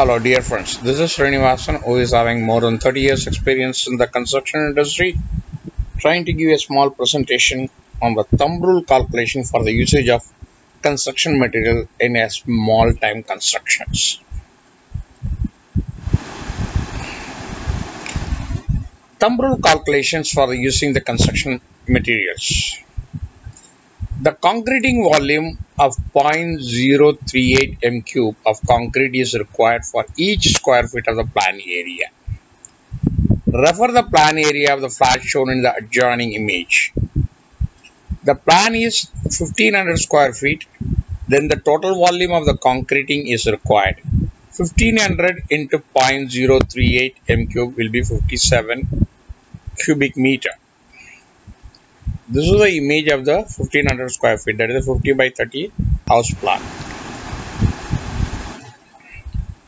Hello dear friends, this is Srinivasan who is having more than 30 years experience in the construction industry trying to give a small presentation on the thumb rule calculation for the usage of construction material in a small time constructions. Thumb rule calculations for using the construction materials. The concreting volume of 0.038 m cube of concrete is required for each square feet of the plan area. Refer the plan area of the flat shown in the adjoining image. The plan is 1500 square feet, then the total volume of the concreting is required. 1500 into 0.038 m cube will be 57 cubic meter. This is the image of the 1500 square feet that is a 50 by 30 house plan.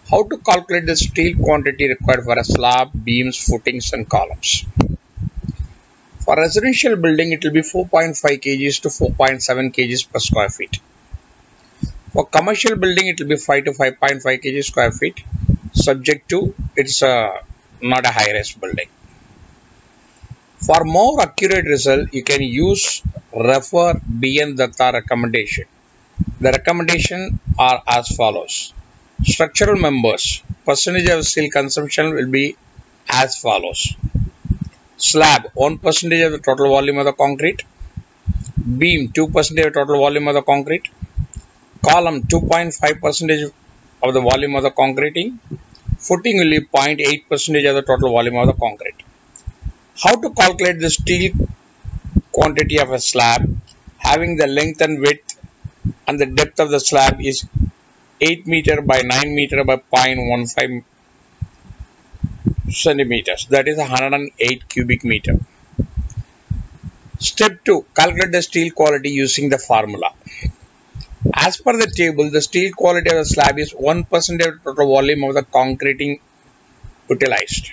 How to calculate the steel quantity required for a slab, beams, footings and columns. For residential building it will be 4.5 kgs to 4.7 kgs per square feet. For commercial building it will be 5 to 5.5 kg square feet subject to it's a, not a high rise building. For more accurate result, you can use refer BN Datta recommendation. The recommendation are as follows. Structural members, percentage of steel consumption will be as follows. Slab, 1 percentage of the total volume of the concrete. Beam, 2 percentage of total volume of the concrete. Column, 2.5 percentage of the volume of the concreting. Footing will be 0.8 percentage of the total volume of the concrete. How to calculate the steel quantity of a slab having the length and width and the depth of the slab is 8 meter by 9 meter by 0.15 centimeters that is 108 cubic meter. Step 2 calculate the steel quality using the formula. As per the table the steel quality of the slab is 1% of the total volume of the concreting utilized.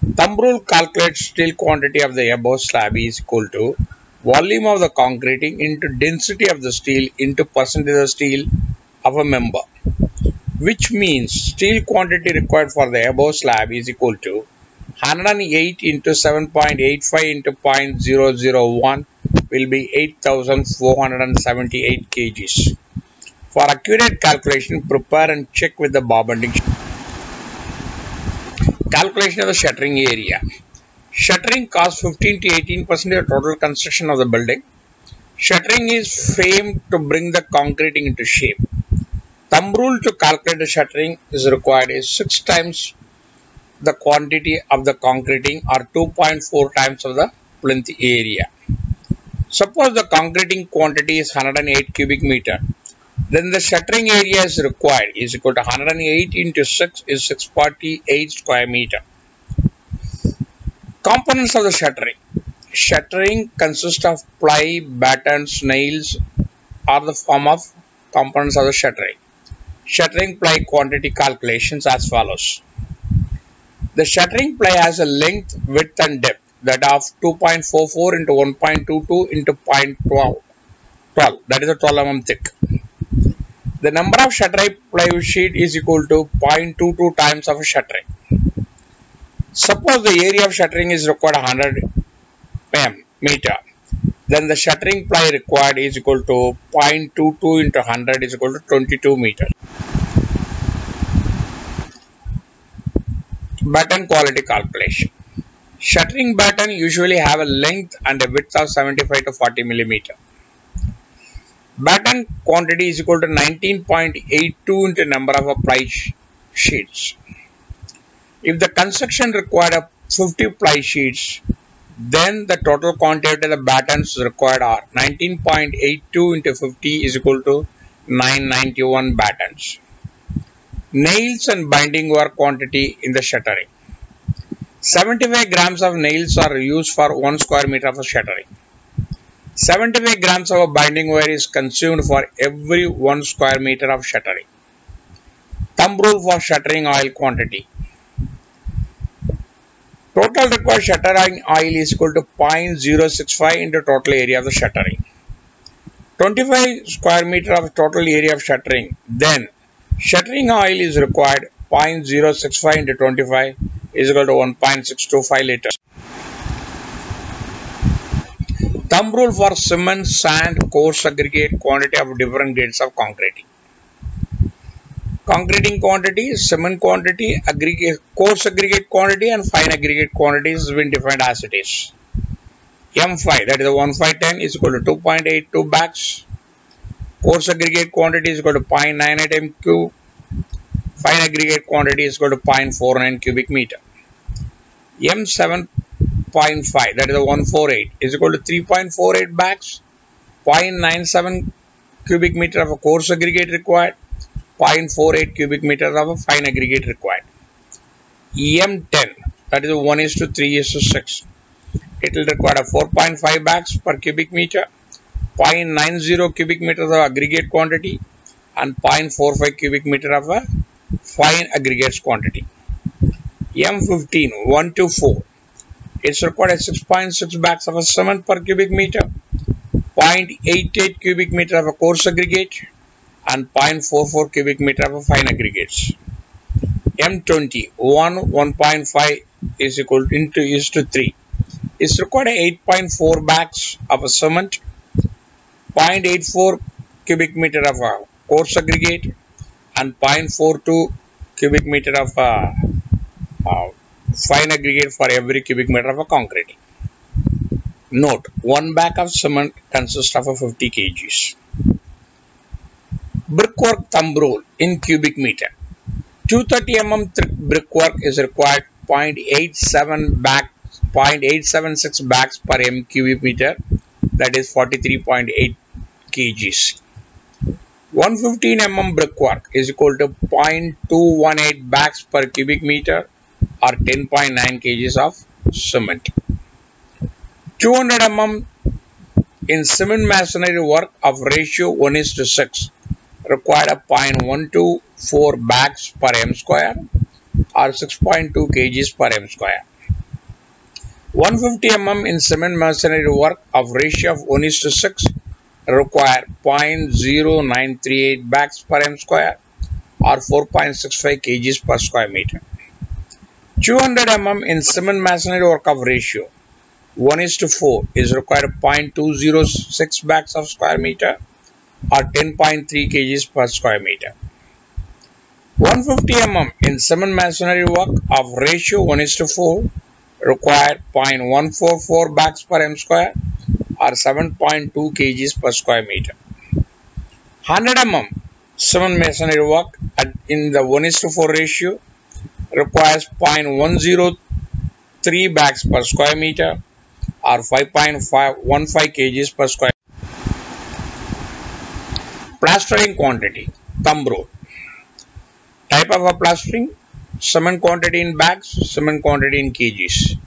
Thumb rule calculates steel quantity of the above slab is equal to volume of the concreting into density of the steel into percentage of steel of a member which means steel quantity required for the above slab is equal to 108 into 7.85 into 0.001 will be 8478 kgs. For accurate calculation prepare and check with the bar bending Calculation of the shuttering area. Shuttering costs 15 to 18 percent of total construction of the building. Shuttering is framed to bring the concreting into shape. Thumb rule to calculate the shuttering is required is 6 times the quantity of the concreting or 2.4 times of the plinth area. Suppose the concreting quantity is 108 cubic meter then the shuttering area is required is equal to 108 into 6 is 648 square meter. Components of the shuttering. Shuttering consists of ply, battens, nails are the form of components of the shuttering. Shuttering ply quantity calculations as follows. The shuttering ply has a length, width and depth that of 2.44 into 1.22 into 0.12 12 that is a 12 mm thick the number of shuttering plywood sheet is equal to 0.22 times of shuttering. Suppose the area of shuttering is required 100 m meter. Then the shuttering ply required is equal to 0.22 into 100 is equal to 22 meter. Batten quality calculation. Shuttering batten usually have a length and a width of 75 to 40 millimeter. Batten quantity is equal to 19.82 into number of ply sheets. If the construction required 50 ply sheets, then the total quantity of the battens required are 19.82 into 50 is equal to 991 battens. Nails and binding wire quantity in the shuttering. 75 grams of nails are used for 1 square meter of shuttering. 75 grams of binding wire is consumed for every 1 square meter of shuttering. Thumb rule for shuttering oil quantity. Total required shuttering oil is equal to 0.065 into total area of the shuttering. 25 square meter of total area of shuttering. Then shuttering oil is required 0.065 into 25 is equal to 1.625 liters. Thumb rule for cement, sand, coarse aggregate quantity of different grades of concreting. Concreting quantity, cement quantity, aggregate, coarse aggregate quantity and fine aggregate quantity has been defined as it is. M5 that is the 1510 is equal to 2.82 bags. Coarse aggregate quantity is equal to 0.98 m cube. Fine aggregate quantity is equal to 0.49 cubic meter. M7.5 that is the 148 is equal to 3.48 bags. 0.97 cubic meter of a coarse aggregate required. 0.48 cubic meter of a fine aggregate required. M10 that is 1 is to 3 is to 6 it will require a 4.5 bags per cubic meter, 0.90 cubic meters of aggregate quantity and 0.45 cubic meter of a fine aggregates quantity. M15 1 to 4 it's required 6.6 bags of a cement per cubic meter, 0.88 cubic meter of a coarse aggregate and 0.44 cubic meter of a fine aggregates. M20 1 1.5 is equal to into is to 3 is required 8.4 bags of a cement, 0.84 cubic meter of a coarse aggregate and 0.42 cubic meter of a, a fine aggregate for every cubic meter of a concrete. Note, one bag of cement consists of a 50 kgs. Brickwork thumb rule in cubic meter. 230 mm brickwork is required 0.87 bag 0.876 bags per m cubic meter that is 43.8 kgs 115 mm brickwork is equal to 0.218 bags per cubic meter or 10.9 kgs of cement 200 mm in cement masonry work of ratio 1 is to 6 required a 0.124 bags per m square or 6.2 kgs per m square 150 mm in cement masonry work of ratio of 1 is to 6 require 0.0938 bags per m square or 4.65 kgs per square meter. 200 mm in cement masonry work of ratio 1 is to 4 is required 0.206 bags of square meter or 10.3 kgs per square meter. 150 mm in cement masonry work of ratio 1 is to 4 require 0.144 bags per m square or 7.2 kgs per square meter. 100 mm cement masonry work at, in the 1 is to 4 ratio requires 0.103 bags per square meter or 5.15 kgs per square plastering quantity thumb rule type of a plastering cement quantity in bags, cement quantity in kgs.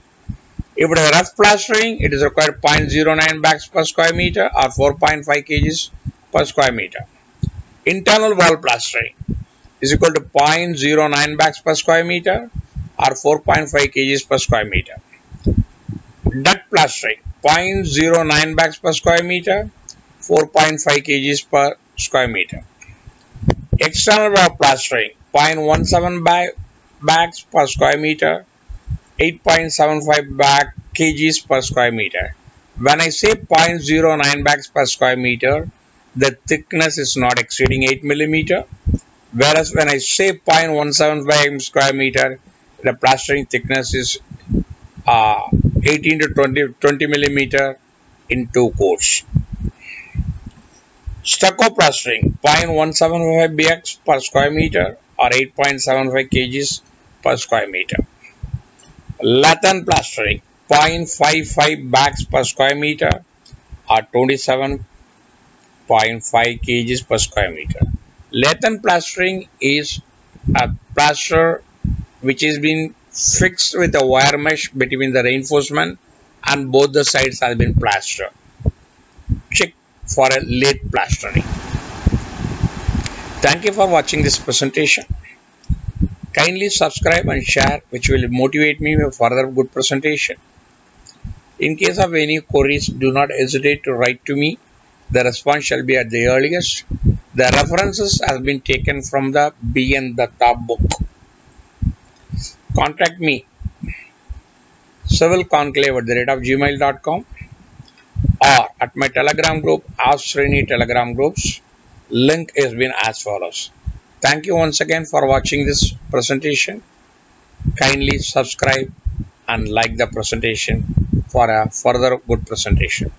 If it is rough plastering, it is required 0.09 bags per square meter or 4.5 kgs per square meter. Internal wall plastering is equal to 0.09 bags per square meter or 4.5 kgs per square meter. Duct plastering 0.09 bags per square meter, 4.5 kgs per square meter. External wall plastering 0.17 bag bags per square meter, 8.75 bag kgs per square meter. When I say 0.09 bags per square meter, the thickness is not exceeding 8 millimeter. Whereas when I say 0.175 square meter, the plastering thickness is uh, 18 to 20, 20 millimeter in two coats. Stucco plastering 0.175 bx per square meter or 8.75 kgs per square meter. Lath plastering 0.55 bags per square meter or 27.5 kgs per square meter. Lath plastering is a plaster which is been fixed with a wire mesh between the reinforcement and both the sides have been plastered. Check for a lath plastering. Thank you for watching this presentation. Kindly subscribe and share which will motivate me for further good presentation. In case of any queries, do not hesitate to write to me. The response shall be at the earliest. The references have been taken from the B.N. Datta book. contact me civilconclave at the rate of gmail.com or at my telegram group ask Srini telegram groups link is been as follows thank you once again for watching this presentation kindly subscribe and like the presentation for a further good presentation